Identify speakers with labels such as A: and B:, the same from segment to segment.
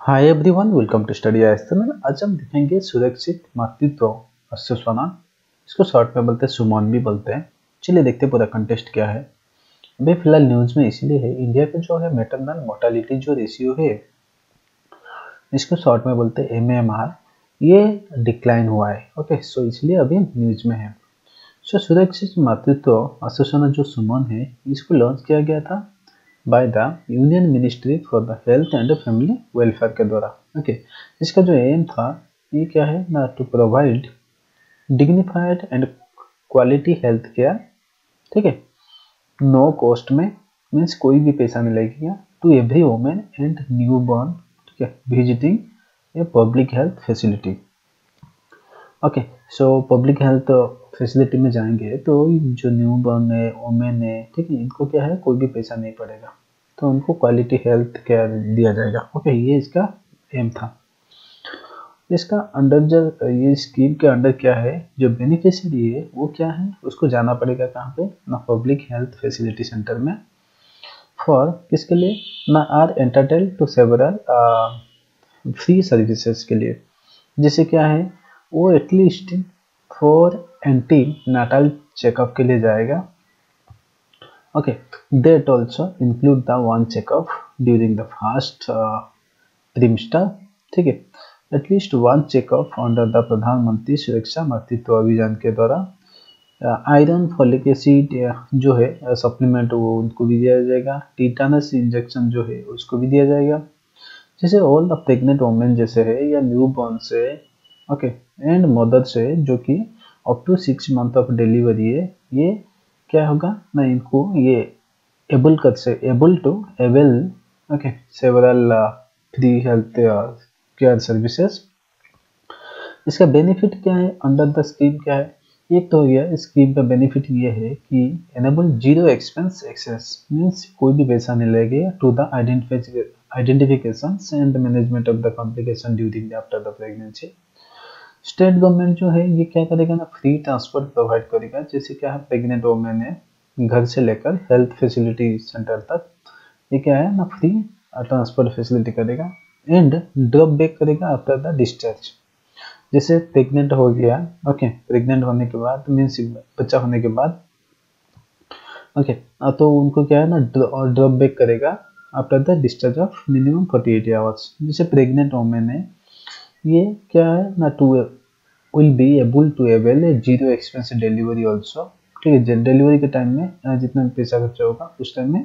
A: Hi everyone welcome to study आयस्तन आज हम देखेंगे सुरक्षित मातृत्व आश्वासना इसको शॉर्ट में बोलते हैं सुमन, भी बोलते हैं। चलिए देखते हैं पूरा कंटेस्ट क्या है। अभी फ़िलहाल न्यूज़ में इसीलिए है इंडिया का जो है मेटरनल मोर्टालिटी जो रेशियो है, इसको शॉर्ट में बोलते हैं एम ये डिक्लाइन हुआ है। ओके सो इसलिए अभी न्यूज़ में है। सो सुरक्षित मातृत्व आश्वासना जो सुमन है, इसको लॉन्च किया गया था by the union ministry for the health and family welfare के द्वारा। Okay okay. इसका जो एम था, ये क्या है? ना to provide dignified and quality health care ठीक है? नो कॉस्ट में मीन्स कोई भी पैसा नहीं लगेगा to every women and newborn ठीक है? Visiting a public health facility okay so public health facility में जाएँगे तो जो न्यू बॉर्न है वोमेन है, ठीक है, इनको क्या है, कोई भी पैसा नहीं पड़ेगा। तो उनको क्वालिटी हेल्थ केयर दिया जाएगा। ओके ये इसका एम था। इसका अंडर जो, ये स्कीम के अंडर क्या है, जो बेनिफिशियरी है, वो क्या है, उसको जाना पड़ेगा कहाँ पे? ना पब्लिक हेल्थ फैसिलिटी सेंटर में। फॉर किसके लिए? ना are entitled to several free services के लिए। जैसे क्या है, वो at least for antenatal checkup के लिए जाएगा। Okay that also include the one checkup during the first trimester ठीक है? At least one checkup under the Pradhanmantri Suraksha Matritva अभियान के द्वारा। आयरन फॉलिक एसिड जो है सप्लीमेंट वो उनको भी दिया जाएगा। टीटानस इंजेक्शन जो है, उसको भी दिया जाएगा। जैसे ऑल द प्रेग्नेंट वोमेन जैसे है या न्यू बॉर्न से ओके एंड मदर से, जो कि up to six month of delivery है, ये क्या होगा? ना इनको ये एबल कर से able to able okay several free health care services इसका बेनिफिट क्या है? अंडर द स्कीम क्या है? एक तो हो गया स्कीम का बेनिफिट ये है कि enable zero expense access means कोई भी पैसा नहीं लगेगा to the identification and management of the complication during after the pregnancy state government जो है, ये क्या करेगा ना फ्री ट्रांसपोर्ट प्रोवाइड करेगा, जैसे क्या है प्रेग्नेंट वोमेन है घर से लेकर हेल्थ फैसिलिटी सेंटर तक, ये क्या है ना फ्री ट्रांसपोर्ट फैसिलिटी करेगा एंड ड्रॉप बैक करेगा आफ्टर द डिस्चार्ज जैसे प्रेग्नेंट हो गया ओके प्रेग्नेंट होने के बाद मीन्स बच्चा होने के बाद ओके तो उनको क्या है ना ड्रॉप बैक करेगा after the discharge of minimum forty eight hours जैसे प्रेग्नेंट वोमेन है ये क्या है? ना to will be able to avail zero expense delivery also ठीक है डिलीवरी के टाइम में जितना भी पैसा खर्चा होगा उस टाइम में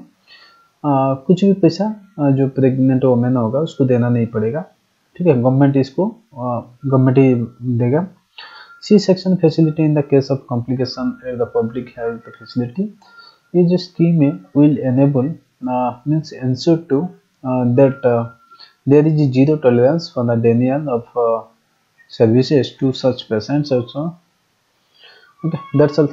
A: आ, कुछ भी पैसा जो प्रेग्नेंट वोमेन होगा उसको देना नहीं पड़ेगा। ठीक है गवर्नमेंट इसको गवर्नमेंट ही देगा। C section facility in the case of complication at the public health facility ये जो स्कीम है will enable means ensure to that there is zero tolerance for the denial of uh, services to such patients also. Okay that's all